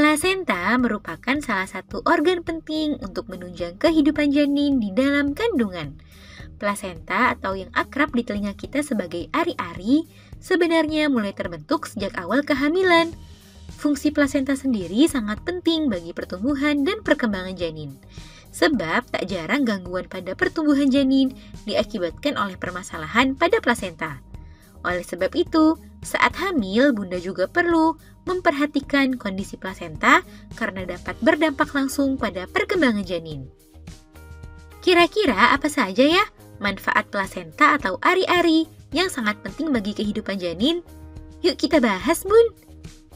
Plasenta merupakan salah satu organ penting untuk menunjang kehidupan janin di dalam kandungan. Plasenta atau yang akrab di telinga kita sebagai ari-ari sebenarnya mulai terbentuk sejak awal kehamilan. Fungsi plasenta sendiri sangat penting bagi pertumbuhan dan perkembangan janin. Sebab tak jarang gangguan pada pertumbuhan janin diakibatkan oleh permasalahan pada plasenta. Oleh sebab itu, saat hamil, bunda juga perlu memperhatikan kondisi plasenta karena dapat berdampak langsung pada perkembangan janin. Kira-kira apa saja ya manfaat plasenta atau ari-ari yang sangat penting bagi kehidupan janin? Yuk kita bahas, Bun!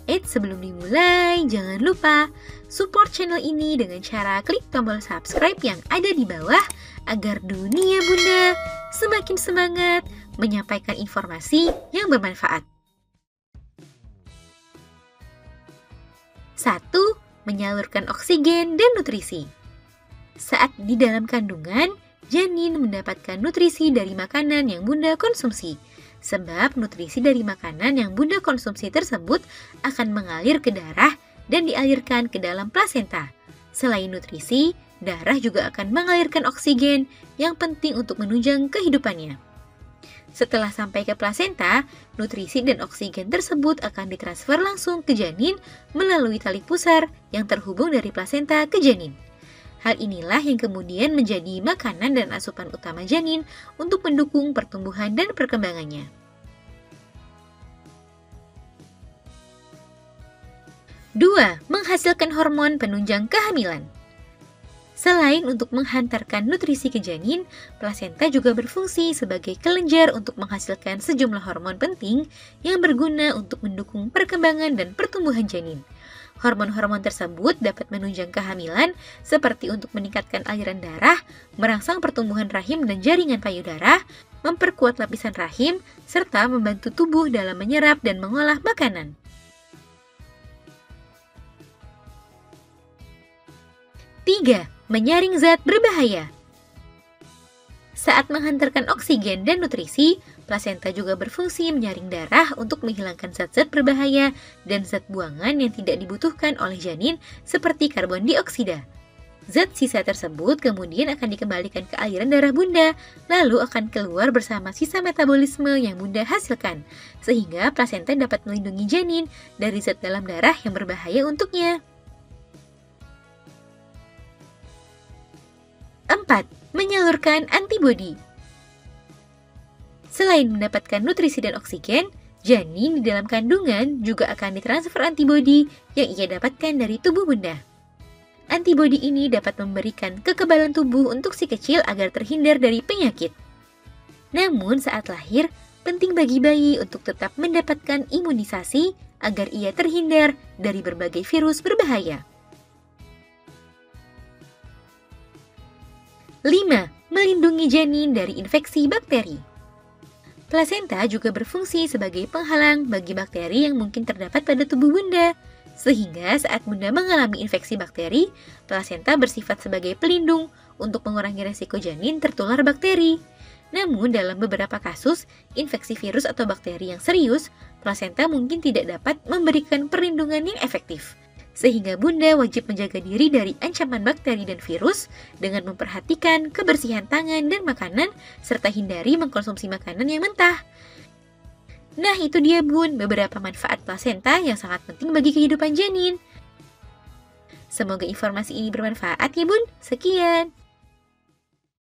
Eits, sebelum dimulai, jangan lupa support channel ini dengan cara klik tombol subscribe yang ada di bawah agar dunia bunda semakin semangat menyampaikan informasi yang bermanfaat. 1. Menyalurkan oksigen dan nutrisi. Saat di dalam kandungan, janin mendapatkan nutrisi dari makanan yang bunda konsumsi. Sebab nutrisi dari makanan yang bunda konsumsi tersebut akan mengalir ke darah dan dialirkan ke dalam plasenta. Selain nutrisi, darah juga akan mengalirkan oksigen yang penting untuk menunjang kehidupannya. Setelah sampai ke plasenta, nutrisi dan oksigen tersebut akan ditransfer langsung ke janin melalui tali pusar yang terhubung dari plasenta ke janin. Hal inilah yang kemudian menjadi makanan dan asupan utama janin untuk mendukung pertumbuhan dan perkembangannya. Dua, menghasilkan hormon penunjang kehamilan. Selain untuk menghantarkan nutrisi ke janin, plasenta juga berfungsi sebagai kelenjar untuk menghasilkan sejumlah hormon penting yang berguna untuk mendukung perkembangan dan pertumbuhan janin. Hormon-hormon tersebut dapat menunjang kehamilan seperti untuk meningkatkan aliran darah, merangsang pertumbuhan rahim dan jaringan payudara, memperkuat lapisan rahim, serta membantu tubuh dalam menyerap dan mengolah makanan. Tiga, menyaring zat berbahaya. Saat menghantarkan oksigen dan nutrisi, plasenta juga berfungsi menyaring darah untuk menghilangkan zat-zat berbahaya dan zat buangan yang tidak dibutuhkan oleh janin seperti karbon dioksida. Zat sisa tersebut kemudian akan dikembalikan ke aliran darah bunda, lalu akan keluar bersama sisa metabolisme yang bunda hasilkan, sehingga plasenta dapat melindungi janin dari zat dalam darah yang berbahaya untuknya. 4. Menyalurkan antibodi. Selain mendapatkan nutrisi dan oksigen, janin di dalam kandungan juga akan ditransfer antibodi yang ia dapatkan dari tubuh bunda. Antibodi ini dapat memberikan kekebalan tubuh untuk si kecil agar terhindar dari penyakit. Namun saat lahir, penting bagi bayi untuk tetap mendapatkan imunisasi agar ia terhindar dari berbagai virus berbahaya. 5. Melindungi janin dari infeksi bakteri. Plasenta juga berfungsi sebagai penghalang bagi bakteri yang mungkin terdapat pada tubuh bunda. Sehingga saat bunda mengalami infeksi bakteri, plasenta bersifat sebagai pelindung untuk mengurangi resiko janin tertular bakteri. Namun dalam beberapa kasus, infeksi virus atau bakteri yang serius, plasenta mungkin tidak dapat memberikan perlindungan yang efektif sehingga Bunda wajib menjaga diri dari ancaman bakteri dan virus dengan memperhatikan kebersihan tangan dan makanan serta hindari mengkonsumsi makanan yang mentah. Nah, itu dia Bun, beberapa manfaat plasenta yang sangat penting bagi kehidupan janin. Semoga informasi ini bermanfaat ya Bun. Sekian.